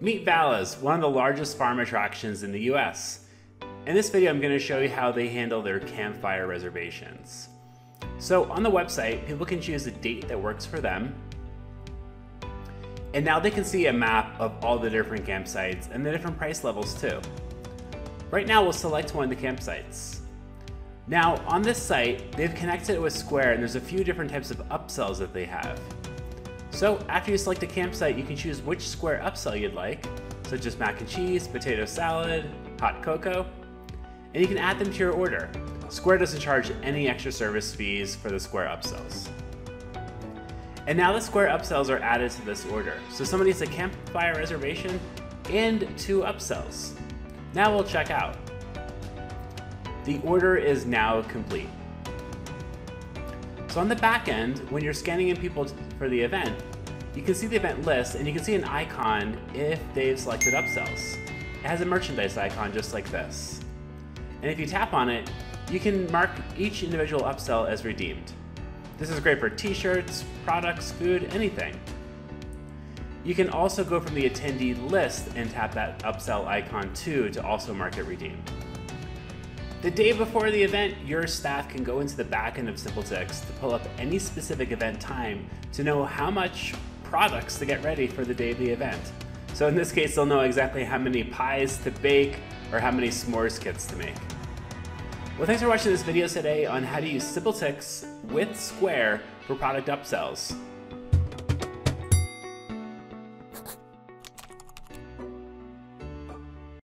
Meet Vala's, one of the largest farm attractions in the US. In this video, I'm going to show you how they handle their campfire reservations. So on the website, people can choose a date that works for them. And now they can see a map of all the different campsites and the different price levels too. Right now, we'll select one of the campsites. Now, on this site, they've connected it with Square and there's a few different types of upsells that they have. So after you select a campsite, you can choose which Square upsell you'd like, such as mac and cheese, potato salad, hot cocoa, and you can add them to your order. Square doesn't charge any extra service fees for the Square upsells. And now the Square upsells are added to this order. So somebody needs a campfire reservation and two upsells. Now we'll check out. The order is now complete. So on the back end, when you're scanning in people for the event, you can see the event list and you can see an icon if they've selected upsells. It has a merchandise icon just like this. And if you tap on it, you can mark each individual upsell as redeemed. This is great for t-shirts, products, food, anything. You can also go from the attendee list and tap that upsell icon too to also mark it redeemed. The day before the event, your staff can go into the back end of SimpleTix to pull up any specific event time to know how much products to get ready for the day of the event. So in this case, they'll know exactly how many pies to bake or how many s'mores kits to make. Well, thanks for watching this video today on how to use SimpleTix with Square for product upsells.